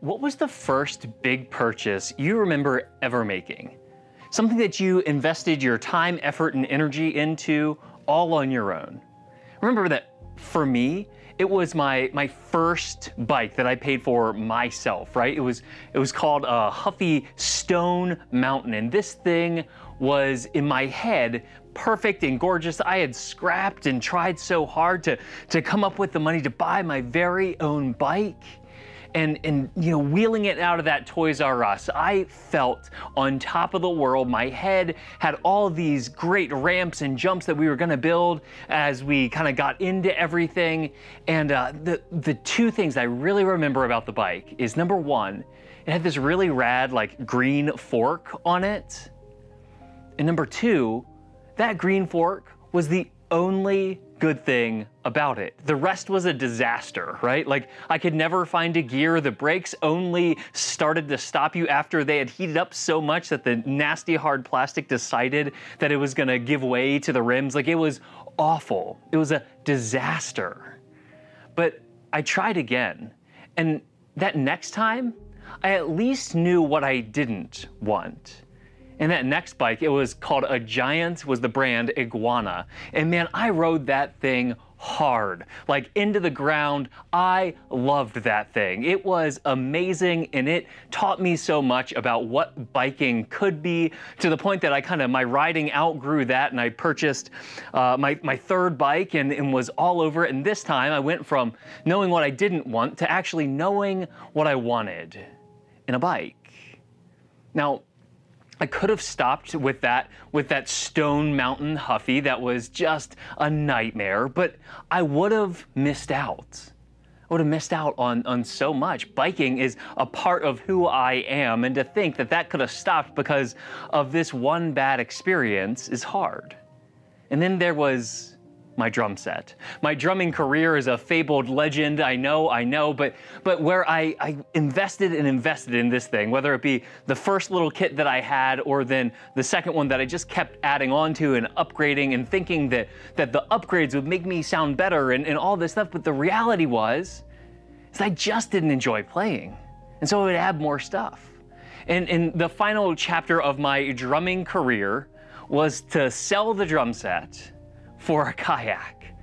what was the first big purchase you remember ever making? Something that you invested your time, effort, and energy into all on your own. Remember that for me, it was my my first bike that I paid for myself, right? It was it was called a Huffy Stone Mountain, and this thing was in my head perfect and gorgeous. I had scrapped and tried so hard to to come up with the money to buy my very own bike and and you know wheeling it out of that Toys R Us, I felt on top of the world. My head had all these great ramps and jumps that we were going to build as we kind of got into everything. And uh, the the two things I really remember about the bike is number one, it had this really rad like green fork on it, and number two, that green fork was the only good thing about it. The rest was a disaster, right? Like I could never find a gear. The brakes only started to stop you after they had heated up so much that the nasty hard plastic decided that it was to give way to the rims. Like it was awful. It was a disaster. But I tried again. And that next time, I at least knew what I didn't want. And that next bike, it was called a Giant, was the brand Iguana. And man, I rode that thing hard, like into the ground. I loved that thing. It was amazing and it taught me so much about what biking could be to the point that I kind of, my riding outgrew that and I purchased uh, my, my third bike and, and was all over it. And this time I went from knowing what I didn't want to actually knowing what I wanted in a bike. Now, I could have stopped with that with that Stone Mountain Huffy that was just a nightmare, but I would have missed out. I would have missed out on, on so much. Biking is a part of who I am, and to think that that could have stopped because of this one bad experience is hard. And then there was my drum set. My drumming career is a fabled legend, I know, I know, but but where I, I invested and invested in this thing, whether it be the first little kit that I had or then the second one that I just kept adding on to and upgrading and thinking that that the upgrades would make me sound better and, and all this stuff. But the reality was is I just didn't enjoy playing. And so I would add more stuff. And, and the final chapter of my drumming career was to sell the drum set for a kayak.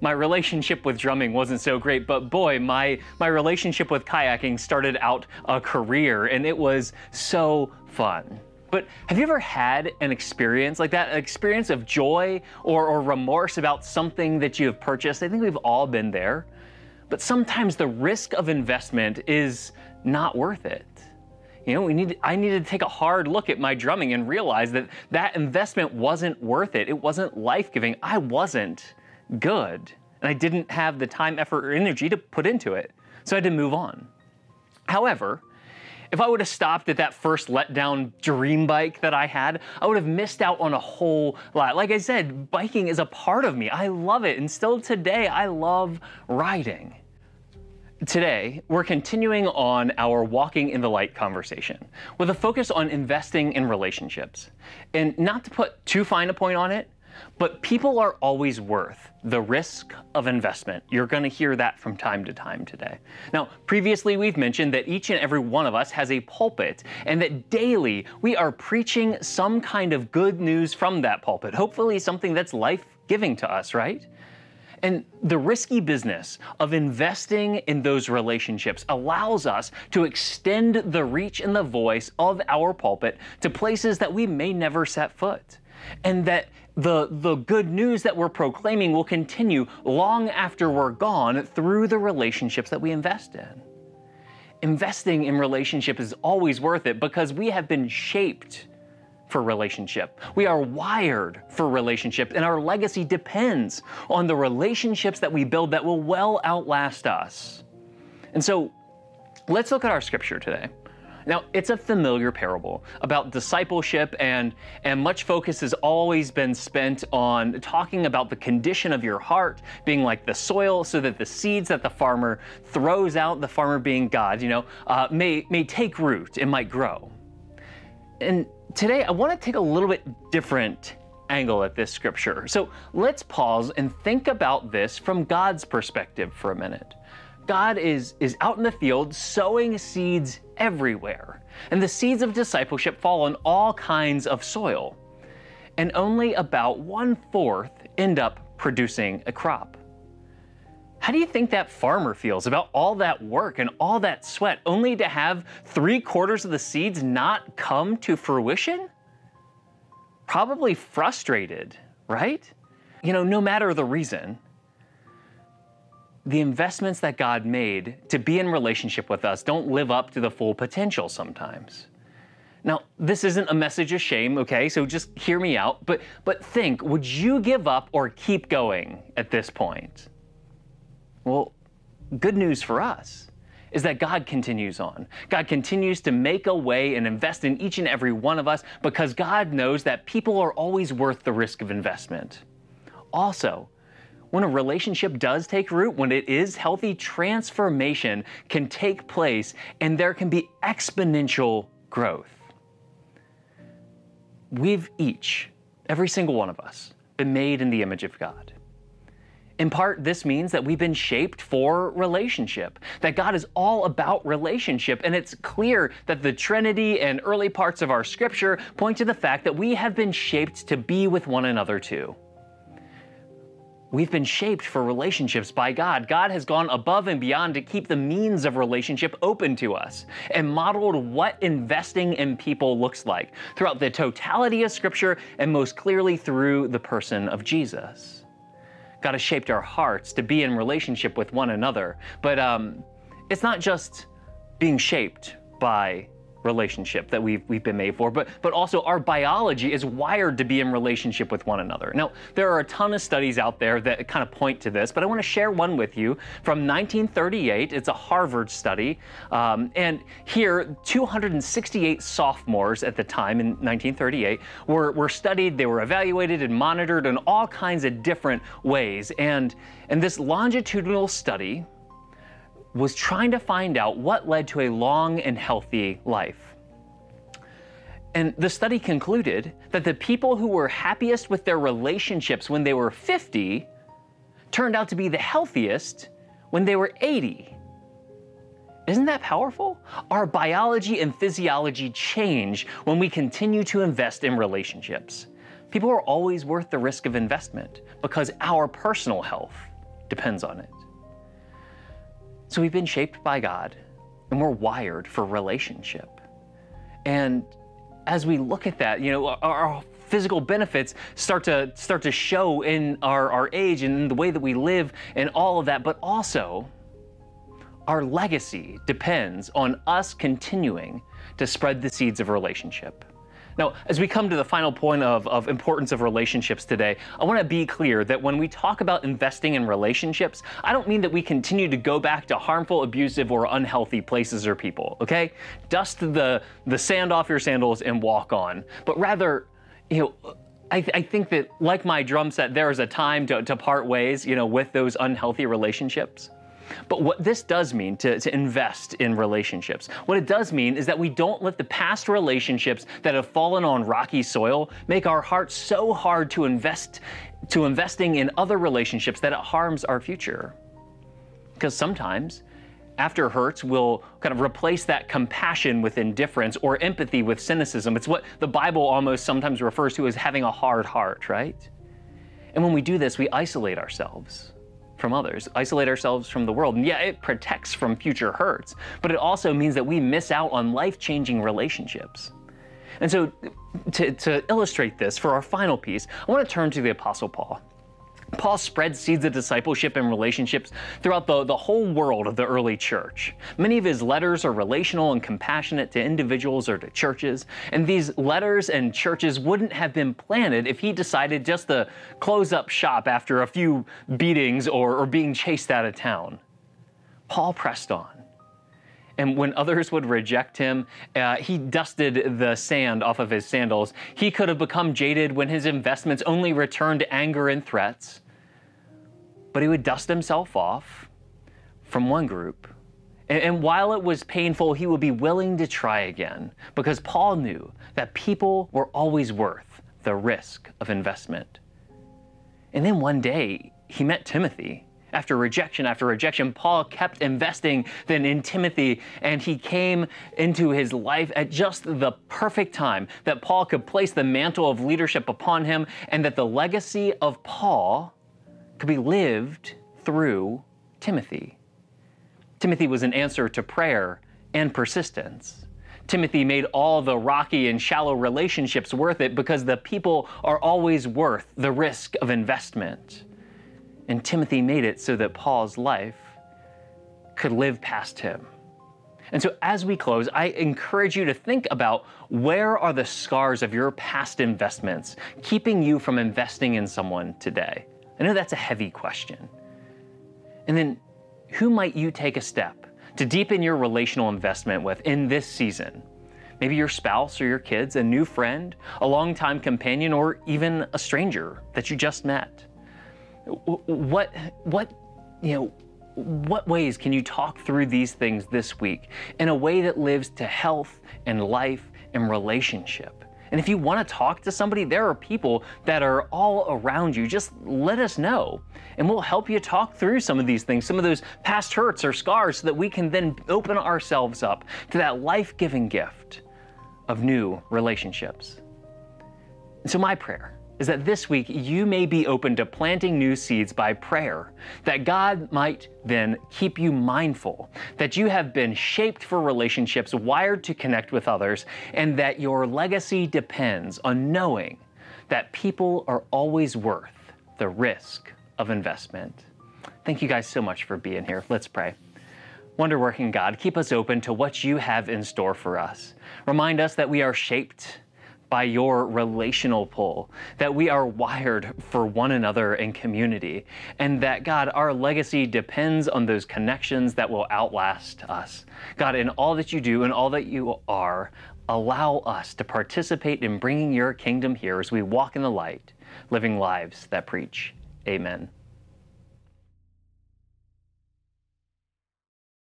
My relationship with drumming wasn't so great, but boy, my, my relationship with kayaking started out a career and it was so fun. But have you ever had an experience like that, an experience of joy or, or remorse about something that you have purchased? I think we've all been there. But sometimes the risk of investment is not worth it. You know, we need, I needed to take a hard look at my drumming and realize that that investment wasn't worth it. It wasn't life giving. I wasn't good. And I didn't have the time, effort, or energy to put into it. So I had to move on. However, if I would have stopped at that first letdown dream bike that I had, I would have missed out on a whole lot. Like I said, biking is a part of me. I love it. And still today, I love riding. Today, we're continuing on our walking in the light conversation with a focus on investing in relationships. And not to put too fine a point on it, but people are always worth the risk of investment. You're going to hear that from time to time today. Now, previously we've mentioned that each and every one of us has a pulpit and that daily we are preaching some kind of good news from that pulpit, hopefully something that's life giving to us, right? And the risky business of investing in those relationships allows us to extend the reach and the voice of our pulpit to places that we may never set foot. And that the, the good news that we're proclaiming will continue long after we're gone through the relationships that we invest in. Investing in relationship is always worth it because we have been shaped for relationship. We are wired for relationship, and our legacy depends on the relationships that we build that will well outlast us. And so let's look at our scripture today. Now, it's a familiar parable about discipleship, and, and much focus has always been spent on talking about the condition of your heart being like the soil, so that the seeds that the farmer throws out, the farmer being God, you know, uh, may, may take root and might grow. And today I want to take a little bit different angle at this scripture. So let's pause and think about this from God's perspective for a minute. God is, is out in the field sowing seeds everywhere. And the seeds of discipleship fall on all kinds of soil. And only about one fourth end up producing a crop. How do you think that farmer feels about all that work and all that sweat only to have three quarters of the seeds not come to fruition? Probably frustrated, right? You know, no matter the reason, the investments that God made to be in relationship with us don't live up to the full potential sometimes. Now, this isn't a message of shame, okay? So just hear me out, but but think, would you give up or keep going at this point? Well, good news for us is that God continues on. God continues to make a way and invest in each and every one of us because God knows that people are always worth the risk of investment. Also, when a relationship does take root, when it is healthy, transformation can take place and there can be exponential growth. We've each, every single one of us, been made in the image of God. In part, this means that we've been shaped for relationship, that God is all about relationship. And it's clear that the Trinity and early parts of our scripture point to the fact that we have been shaped to be with one another too. We've been shaped for relationships by God. God has gone above and beyond to keep the means of relationship open to us and modeled what investing in people looks like throughout the totality of Scripture and most clearly through the person of Jesus. God has shaped our hearts to be in relationship with one another. But um, it's not just being shaped by relationship that we've, we've been made for, but, but also our biology is wired to be in relationship with one another. Now, there are a ton of studies out there that kind of point to this, but I want to share one with you from 1938. It's a Harvard study. Um, and here, 268 sophomores at the time in 1938 were, were studied, they were evaluated and monitored in all kinds of different ways. And, and this longitudinal study was trying to find out what led to a long and healthy life. And the study concluded that the people who were happiest with their relationships when they were 50 turned out to be the healthiest when they were 80. Isn't that powerful? Our biology and physiology change when we continue to invest in relationships. People are always worth the risk of investment because our personal health depends on it. So we've been shaped by God and we're wired for relationship. And as we look at that, you know, our, physical benefits start to start to show in our, our age and in the way that we live and all of that, but also our legacy depends on us continuing to spread the seeds of relationship. Now, as we come to the final point of, of importance of relationships today, I want to be clear that when we talk about investing in relationships, I don't mean that we continue to go back to harmful, abusive, or unhealthy places or people, okay? Dust the, the sand off your sandals and walk on. But rather, you know, I, th- I, think that, like my drum set, there is a time to, to part ways, you know, with those unhealthy relationships. But what this does mean to, to invest in relationships, what it does mean is that we don't let the past relationships that have fallen on rocky soil make our hearts so hard to invest to investing in other relationships that it harms our future. Because sometimes after hurts will kind of replace that compassion with indifference or empathy with cynicism. It's what the Bible almost sometimes refers to as having a hard heart, right? And when we do this, we isolate ourselves from others, isolate ourselves from the world. And yeah, it protects from future hurts, but it also means that we miss out on life changing relationships. And so, to, to illustrate this for our final piece, I want to turn to the Apostle Paul. Paul spread seeds of discipleship and relationships throughout the, the whole world of the early church. Many of his letters are relational and compassionate to individuals or to churches, and these letters and churches wouldn't have been planted if he decided just to close up shop after a few beatings or, or being chased out of town. Paul pressed on. And when others would reject him, uh, he dusted the sand off of his sandals. He could have become jaded when his investments only returned anger and threats. But he would dust himself off from one group. And, and while it was painful, he would be willing to try again because Paul knew that people were always worth the risk of investment. And then one day, he met Timothy after rejection after rejection, Paul kept investing then in Timothy, and he came into his life at just the perfect time that Paul could place the mantle of leadership upon him, and that the legacy of Paul could be lived through Timothy. Timothy was an answer to prayer and persistence. Timothy made all the rocky and shallow relationships worth it because the people are always worth the risk of investment. And Timothy made it so that Paul's life could live past him. And so, as we close, I encourage you to think about where are the scars of your past investments keeping you from investing in someone today? I know that's a heavy question. And then, who might you take a step to deepen your relational investment with in this season? Maybe your spouse or your kids, a new friend, a longtime companion, or even a stranger that you just met. What, what, you know, what ways can you talk through these things this week in a way that lives to health and life and relationship? And if you want to talk to somebody, there are people that are all around you. Just let us know, and we'll help you talk through some of these things, some of those past hurts or scars, so that we can then open ourselves up to that life giving gift of new relationships. And so, my prayer is that this week you may be open to planting new seeds by prayer, that God might then keep you mindful that you have been shaped for relationships, wired to connect with others, and that your legacy depends on knowing that people are always worth the risk of investment. Thank you guys so much for being here. Let's pray. Wonder working God, keep us open to what you have in store for us. Remind us that we are shaped by your relational pull, that we are wired for one another in community, and that God, our legacy depends on those connections that will outlast us. God, in all that you do and all that you are, allow us to participate in bringing your kingdom here as we walk in the light, living lives that preach. Amen.